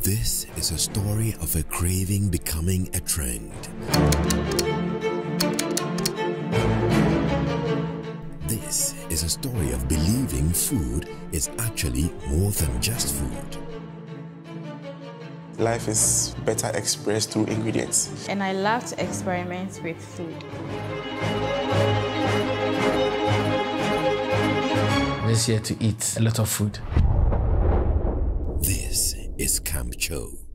This is a story of a craving becoming a trend. This is a story of believing food is actually more than just food. Life is better expressed through ingredients. And I love to experiment with food. This year to eat a lot of food. Is Camp Chow.